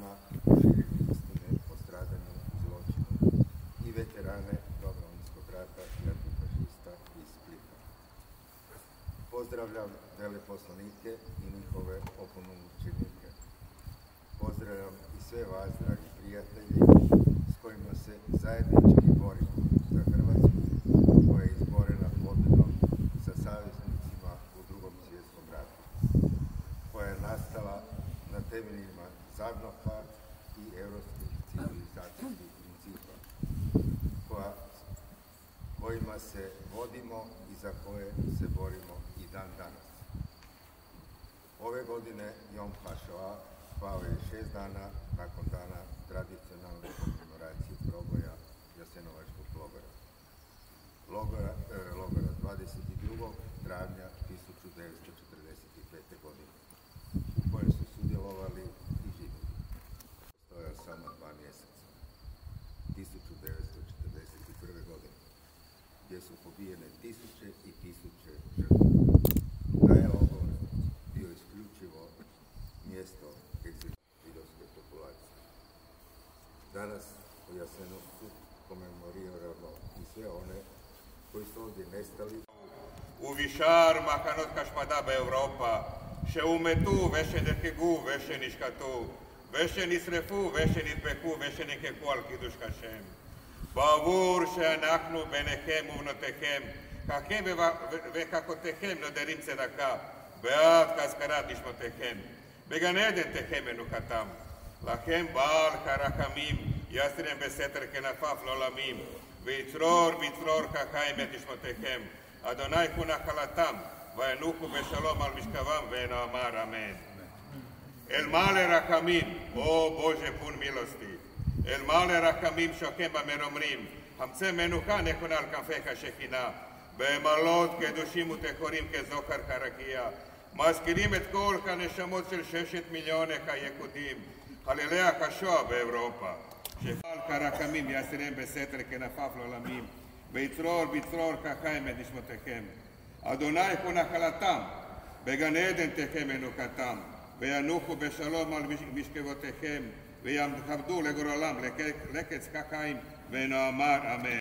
žrtvama civilne istine o stradanju zločinu i veterane Domovinskog rata i antifašista iz Splita. Pozdravljam veleposlanike i njihove opunomoćenike. Pozdravljam i sve vas, dragi prijatelji, s kojima se zajednički borimo temeljima Zagnapa i europskih civilizacijskih principa, koja, kojima se vodimo i za koje se borimo i dan danas. Ove godine Jom HaShoah pao je šest dana nakon su pobijene tisuće i tisuće žrtava. Taj logor bio isključivo mjesto egzibidovske populacije. Danas u Jasenovcu komemoriramo i sve one koji su ovdje nestali. U Višar, Mahanot Kašpadaba, Europa, Šeumetu, Vešedekegu, Vešeniškatu, Vešenisrefu, Vešenitbeku, Vešenikeku, Alkiduškašem. בעבור שאנחנו בניכם ובנותיכם, ככם וככותיכם נודרים צדקה, בעד כהזכרת נשמותיכם. בגן עדן תחם מנוחתם. לכם בעל כרחמים, יסרם בסתר כנפף לעולמים, ויצרור ויצרור כחיים את נשמותיכם. אדוני הוא נחלתם, וינוחו בשלום על משכבם, ונאמר אמן. אל מעלה רחמים, או בוז'ה פון מילוסטי, אל מעלה רחמים שוכם במרומרים, חמצה מנוחה נכונה על כנפיך שכינה, במעלות קדושים וטהורים כזוכר כרקיע, מזכירים את כל הנשמות של ששת מיליונך היקודים, חללי הקשוע באירופה, שפעל כרחמים יסירם בסתר כנפף לעולמים, ויצרור בצרור כחיים את נשמותיכם. אדוני הוא נחלתם, בגן עדן תחם מנוחתם, וינוחו בשלום על משכבותיכם, ויכבדו לגורלם לקץ כחיים, ונאמר אמן.